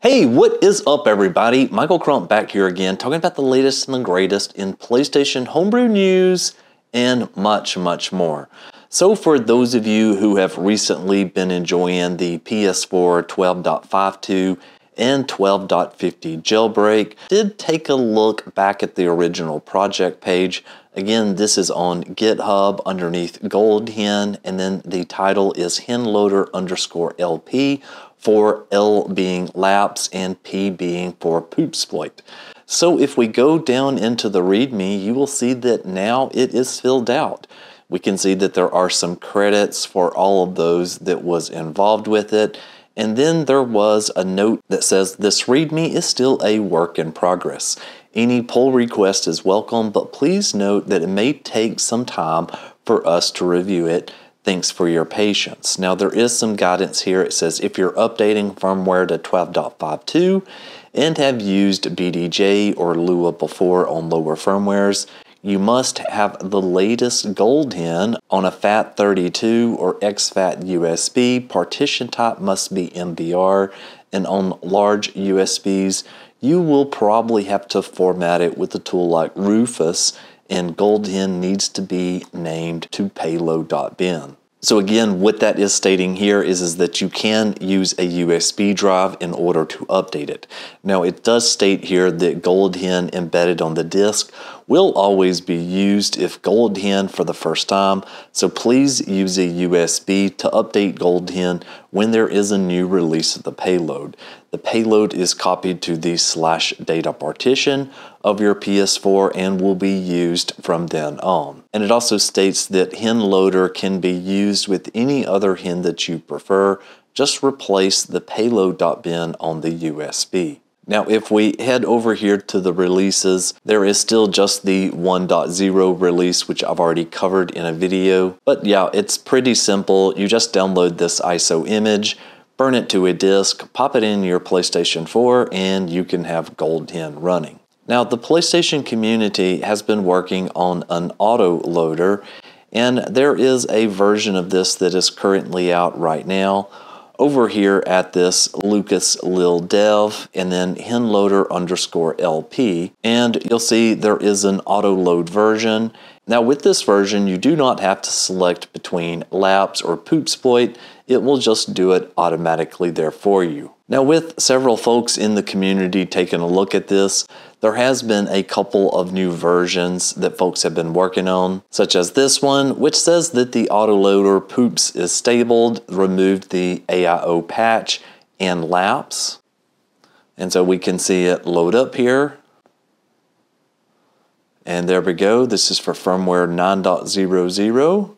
Hey, what is up, everybody? Michael Crump back here again, talking about the latest and the greatest in PlayStation homebrew news and much, much more. So, for those of you who have recently been enjoying the PS4 12.52 and 12.50 jailbreak, did take a look back at the original project page. Again, this is on GitHub underneath GoldHEN, and then the title is henloader underscore LP for L being lapse and P being for poopsploit. So if we go down into the README, you will see that now it is filled out. We can see that there are some credits for all of those that was involved with it. And then there was a note that says this README is still a work in progress. Any pull request is welcome, but please note that it may take some time for us to review it Thanks for your patience. Now there is some guidance here. It says if you're updating firmware to 12.52 and have used BDJ or Lua before on lower firmwares, you must have the latest GoldHEN on a FAT32 or exFAT USB. Partition type must be MBR, and on large USBs, you will probably have to format it with a tool like Rufus and GoldHEN needs to be named to payload.bin. So again, what that is stating here is, is that you can use a USB drive in order to update it. Now it does state here that GoldHEN embedded on the disk will always be used if GoldHEN for the first time, so please use a USB to update GoldHEN when there is a new release of the payload. The payload is copied to the slash data partition of your PS4 and will be used from then on. And it also states that hen loader can be used with any other hen that you prefer. Just replace the payload.bin on the USB. Now, if we head over here to the releases, there is still just the 1.0 release, which I've already covered in a video. But yeah, it's pretty simple. You just download this ISO image, burn it to a disk, pop it in your PlayStation 4, and you can have GoldHEN running. Now, the PlayStation community has been working on an auto loader, and there is a version of this that is currently out right now over here at this Lucas Leal Dev and then henloader underscore LP. And you'll see there is an auto load version. Now with this version, you do not have to select between lapse or poopsploit. It will just do it automatically there for you. Now with several folks in the community taking a look at this, there has been a couple of new versions that folks have been working on, such as this one, which says that the autoloader poops is stabled, removed the AIO patch and lapse. And so we can see it load up here. And there we go. This is for firmware 9.00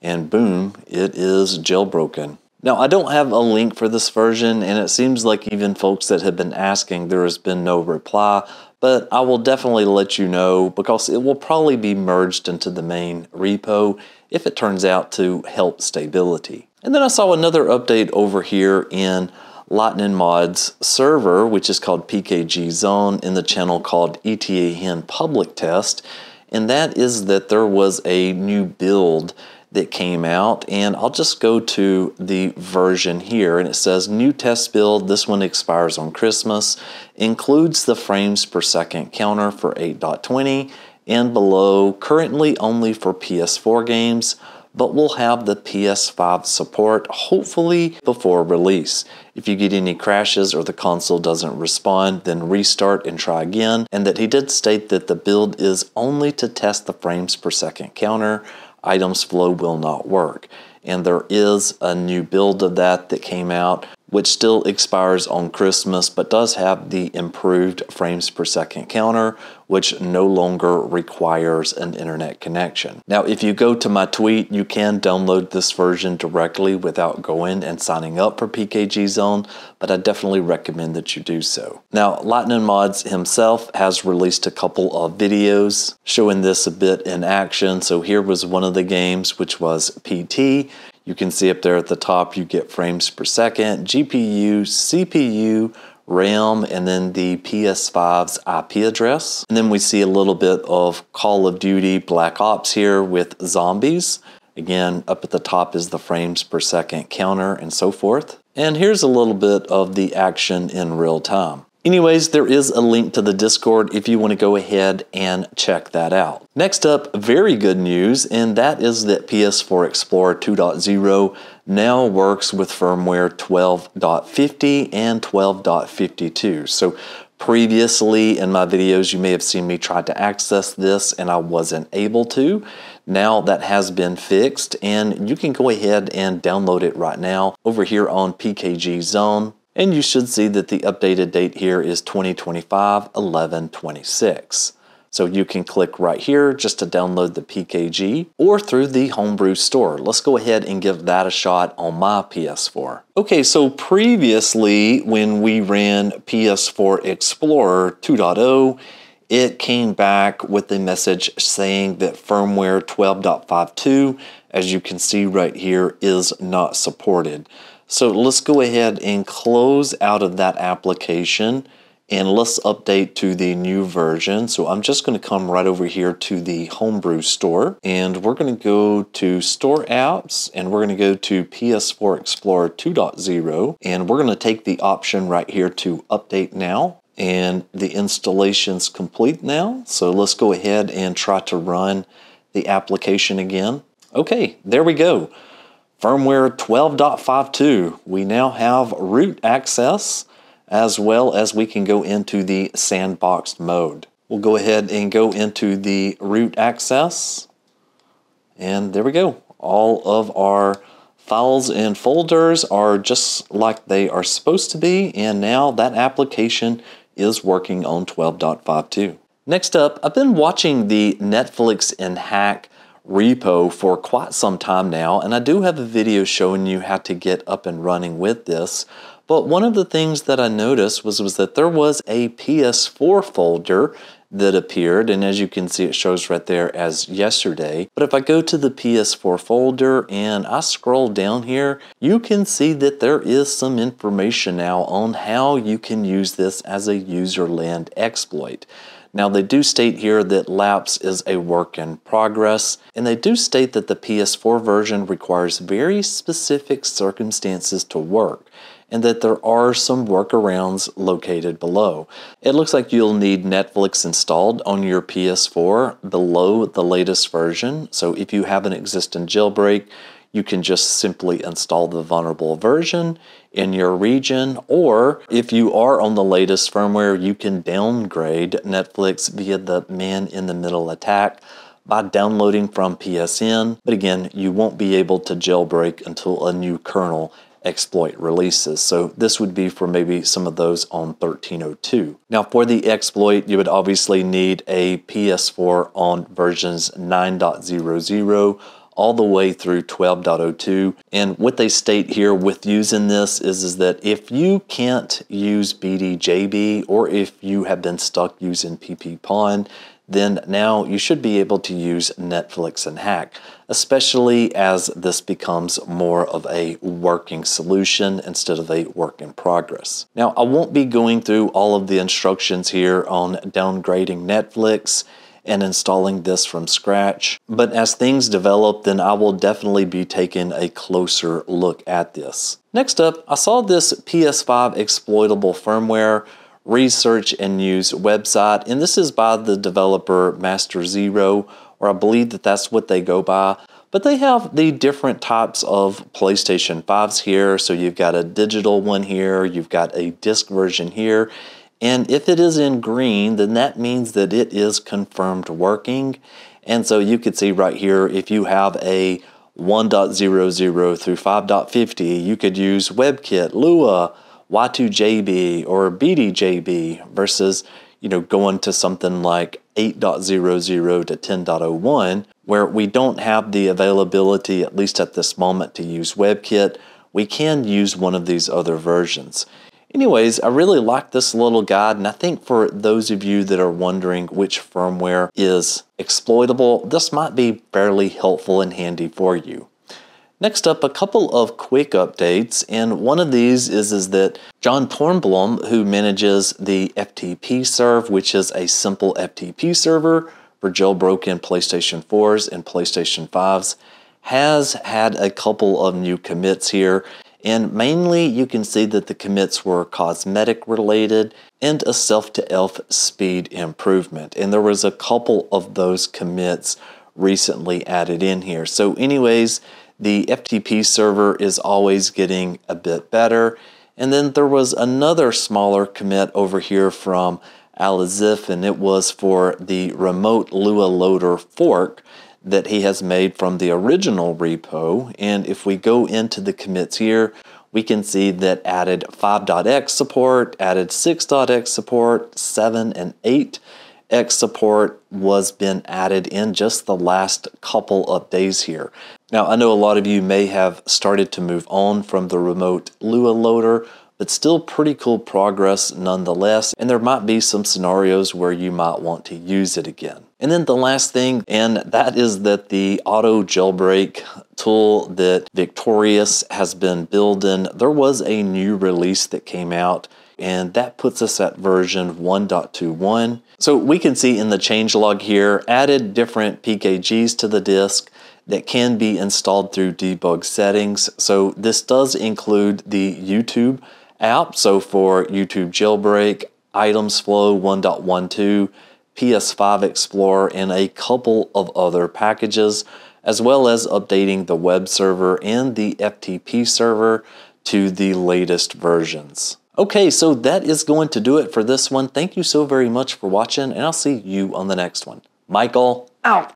and boom, it is jailbroken. Now, I don't have a link for this version, and it seems like even folks that have been asking, there has been no reply, but I will definitely let you know because it will probably be merged into the main repo if it turns out to help stability. And then I saw another update over here in Lightning Mods server, which is called PKG Zone in the channel called etaHEN Public Test, and that is that there was a new build that came out. And I'll just go to the version here. And it says new test build. This one expires on Christmas. Includes the frames per second counter for 8.20 and below. Currently only for PS4 games but we'll have the PS5 support hopefully before release. If you get any crashes or the console doesn't respond, then restart and try again. And that he did state that the build is only to test the frames per second counter itemzflow will not work. And there is a new build of that that came out which still expires on Christmas but does have the improved frames per second counter, which no longer requires an internet connection. Now, if you go to my tweet, you can download this version directly without going and signing up for PKG Zone, but I definitely recommend that you do so. Now, Lightning Mods himself has released a couple of videos showing this a bit in action. So here was one of the games, which was PT. You can see up there at the top, you get frames per second, GPU, CPU, RAM, and then the PS5's IP address. And then we see a little bit of Call of Duty Black Ops here with zombies. Again, up at the top is the frames per second counter and so forth. And here's a little bit of the action in real time. Anyways, there is a link to the Discord if you want to go ahead and check that out. Next up, very good news, and that is that PS4 Explorer 2.0 now works with firmware 12.50 and 12.52. So previously in my videos, you may have seen me try to access this and I wasn't able to. Now that has been fixed and you can go ahead and download it right now over here on PKG Zone. And you should see that the updated date here is 2025 11 26. So you can click right here just to download the PKG or through the Homebrew store. Let's go ahead and give that a shot on my PS4. Okay, so previously when we ran PS4 Explorer 2.0, it came back with a message saying that firmware 12.52, as you can see right here, is not supported. So let's go ahead and close out of that application and let's update to the new version. So I'm just going to come right over here to the Homebrew store and we're going to go to Store Apps and we're going to go to PS4 Explorer 2.0 and we're going to take the option right here to Update Now and the installation's complete now. So let's go ahead and try to run the application again. Okay, there we go. Firmware 12.52. We now have root access as well as we can go into the sandboxed mode. We'll go ahead and go into the root access. And there we go. All of our files and folders are just like they are supposed to be. And now that application is working on 12.52. Next up, I've been watching the Netflix-N-Hack repo for quite some time now, and I do have a video showing you how to get up and running with this. But one of the things that I noticed was, was that there was a PS4 folder that appeared, and as you can see, it shows right there as yesterday. But if I go to the PS4 folder and I scroll down here, you can see that there is some information now on how you can use this as a user-land exploit. Now they do state here that Lapse is a work in progress, and they do state that the PS4 version requires very specific circumstances to work and that there are some workarounds located below. It looks like you'll need Netflix installed on your PS4 below the latest version. So if you have an existing jailbreak, you can just simply install the vulnerable version in your region, or if you are on the latest firmware, you can downgrade Netflix via the man in the middle attack by downloading from PSN. But again, you won't be able to jailbreak until a new kernel exploit releases. So this would be for maybe some of those on 1302. Now for the exploit, you would obviously need a PS4 on versions 9.00 all the way through 12.02. And what they state here with using this is, is that if you can't use BDJB or if you have been stuck using ppPwn, then now you should be able to use Netflix-N-Hack, especially as this becomes more of a working solution instead of a work in progress. Now, I won't be going through all of the instructions here on downgrading Netflix and installing this from scratch, but as things develop, then I will definitely be taking a closer look at this. Next up, I saw this PS5 exploitable firmware research and news website. And this is by the developer Master Zero, or I believe that that's what they go by. But they have the different types of PlayStation 5s here. So you've got a digital one here, you've got a disc version here. And if it is in green, then that means that it is confirmed working. And so you could see right here, if you have a 1.00 through 5.50, you could use WebKit, Lua, Y2JB or BDJB versus you know going to something like 8.00 to 10.01 where we don't have the availability at least at this moment to use WebKit we can use one of these other versions. Anyways I really like this little guide and I think for those of you that are wondering which firmware is exploitable this might be fairly helpful and handy for you Next up, a couple of quick updates, and one of these is, is that John Tornblom, who manages the FTP serve, which is a simple FTP server for jailbroken PlayStation 4s and PlayStation 5s, has had a couple of new commits here. And mainly you can see that the commits were cosmetic related and a self to elf speed improvement. And there was a couple of those commits recently added in here. So anyways, the FTP server is always getting a bit better. And then there was another smaller commit over here from Al-Azif, and it was for the remote Lua loader fork that he has made from the original repo. And if we go into the commits here, we can see that added 5.x support, added 6.x support, 7 and 8 X support was been added in just the last couple of days here. Now, I know a lot of you may have started to move on from the remote Lua loader, but still pretty cool progress nonetheless. And there might be some scenarios where you might want to use it again. And then the last thing, and that is that the auto jailbreak tool that Viktorious has been building, there was a new release that came out and that puts us at version 1.21. So we can see in the changelog here, added different PKGs to the disk that can be installed through debug settings. So this does include the YouTube app. So for YouTube jailbreak, itemzflow 1.12, PS5 Explorer, and a couple of other packages, as well as updating the web server and the FTP server to the latest versions. Okay, so that is going to do it for this one. Thank you so very much for watching, and I'll see you on the next one. Michael, out!